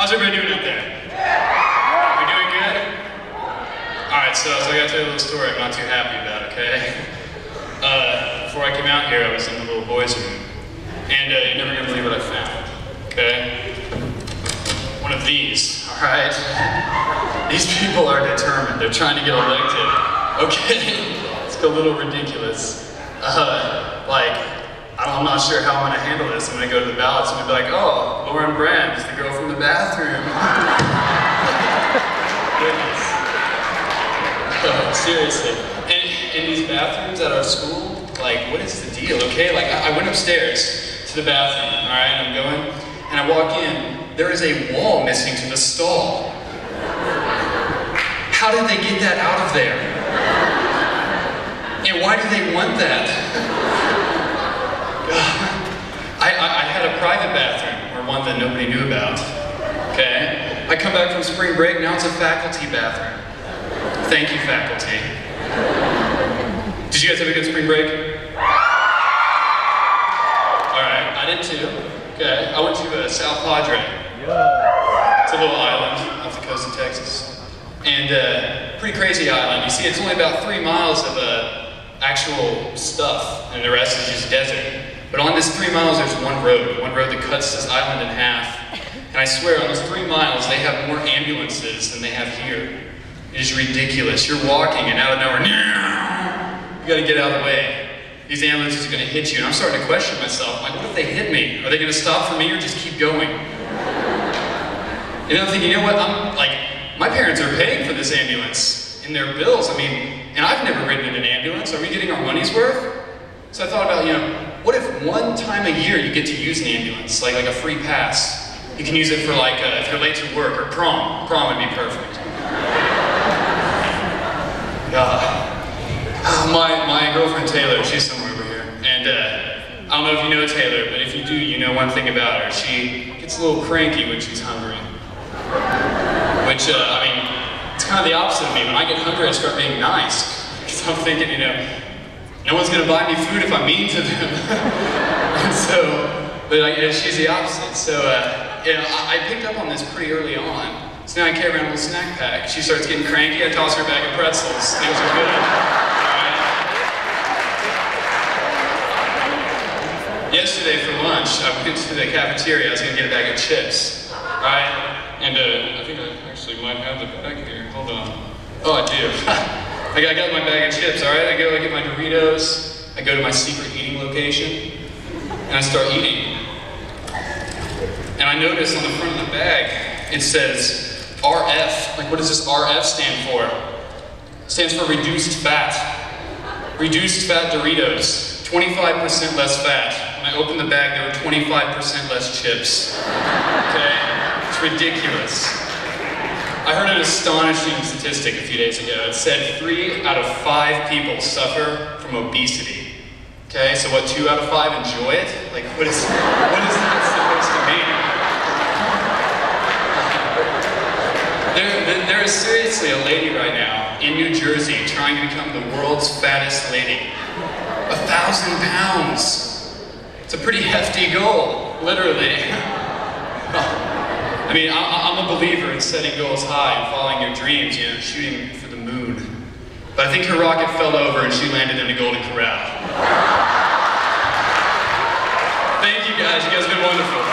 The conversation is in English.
How's everybody doing out there? We doing good? Alright, so, so I gotta tell you a little story I'm not too happy about, okay? Uh, before I came out here, I was in the little boys' room. And uh, you're never gonna believe what I found, okay? One of these, alright? These people are determined. They're trying to get elected, okay? It's a little ridiculous. Uh, like, I'm not sure how I'm gonna handle this. I'm gonna go to the ballots and be like, oh, Lauren Brand is the girl from the bathroom. Goodness. Oh, seriously. And in these bathrooms at our school, like, what is the deal, okay? Like, I, I went upstairs to the bathroom, all right, I'm going, and I walk in, there is a wall missing to the stall. How did they get that out of there? And why do they want that? I, I, I, had a private bathroom, or one that nobody knew about. Okay? I come back from spring break, now it's a faculty bathroom. Thank you, faculty. Did you guys have a good spring break? Alright, I did too. Okay, I went to uh, South Padre. Yeah. It's a little island off the coast of Texas. And uh, pretty crazy island. You see, it's only about three miles of uh, actual stuff, and the rest is just desert. But on this three miles, there's one road, one road that cuts this island in half. Swear, on those three miles, they have more ambulances than they have here. It is ridiculous. You're walking, and out of nowhere, you gotta get out of the way. These ambulances are gonna hit you, and I'm starting to question myself. Like, what if they hit me? Are they gonna stop for me or just keep going? And I'm thinking, you know what? I'm like, my parents are paying for this ambulance in their bills. I mean, and I've never ridden in an ambulance. Are we getting our money's worth? So I thought about, you know, what if one time a year you get to use an ambulance, like, like a free pass? You can use it for like, uh, if you're late to work, or prom. Prom would be perfect. Uh, my, my girlfriend Taylor, she's somewhere over here. And uh, I don't know if you know Taylor, but if you do, you know one thing about her. She gets a little cranky when she's hungry. Which, uh, I mean, it's kind of the opposite of me. When I get hungry, I start being nice. Because I'm thinking, you know, no one's gonna buy me food if I'm mean to them. and so, but you know, she's the opposite. So, uh, you know, I, I, picked up on this pretty early on. So now I carry around a little snack pack. She starts getting cranky, I toss her a bag of pretzels. Things are good. Yesterday for lunch, I went to the cafeteria, I was gonna get a bag of chips, right? And uh, I think I actually might have the bag here. Hold on. Oh, I do. I got my bag of chips, all right? I go, I get my Doritos, I go to my secret eating location, and I start eating. And I notice on the front of the bag, it says RF. Like, what does this RF stand for? It stands for reduced fat. Reduced fat Doritos. 25% less fat. When I opened the bag, there were 25% less chips. Okay? It's ridiculous. I heard an astonishing statistic a few days ago. It said three out of five people suffer from obesity. Okay, so what, two out of five enjoy it? Like, what is, what is that supposed to mean? There, there is seriously a lady right now in New Jersey trying to become the world's fattest lady. A thousand pounds. It's a pretty hefty goal, literally. I mean, I'm a believer in setting goals high and following your dreams, you know, shooting for the moon. But I think her rocket fell over and she landed in the Golden Corral. Thank you guys, you guys have been wonderful.